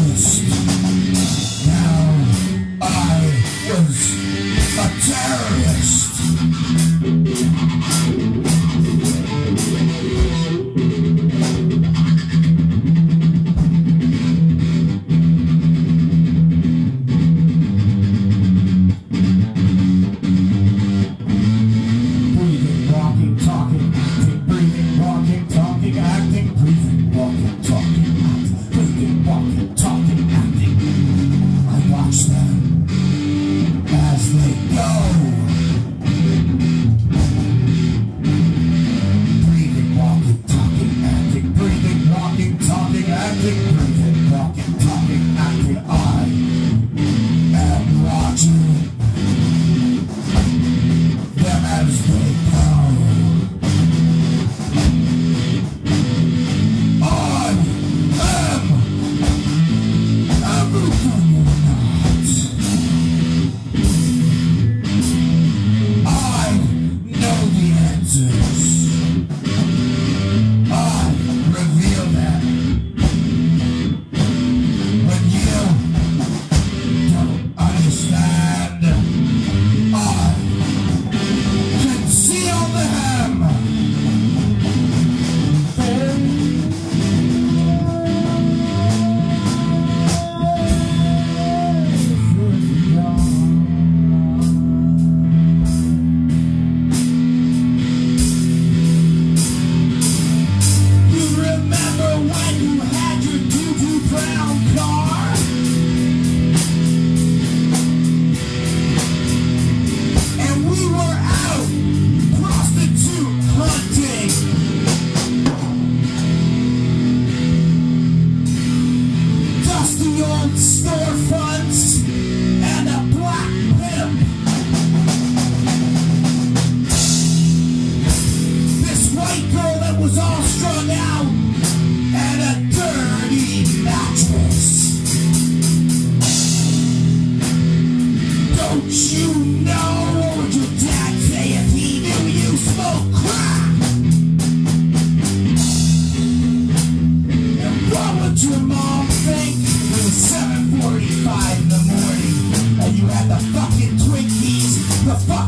Now I was a terrorist.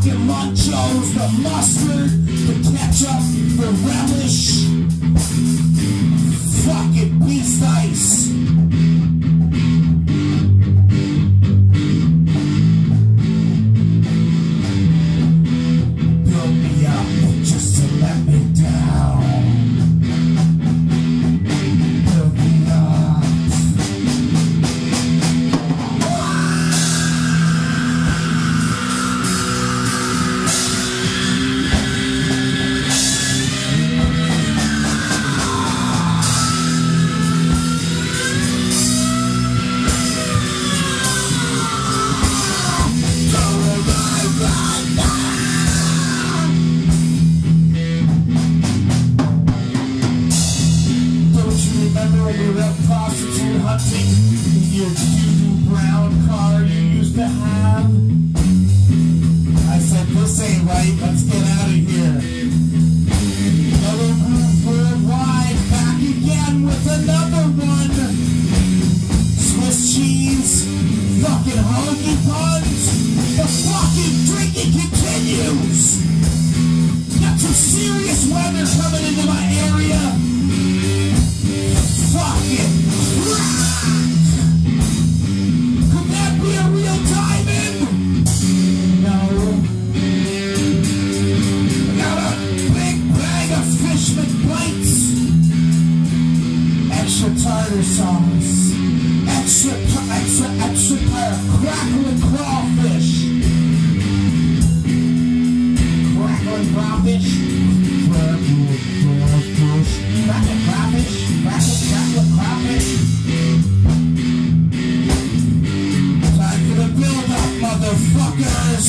the nachos, the mustard, the ketchup, the relish, fucking beef nice. murder songs. Extra, extra, extra player, crackling crawfish. Crackling crawfish. Crackling crawfish. Crackling, crackling crawfish. Time for the build-up, motherfuckers.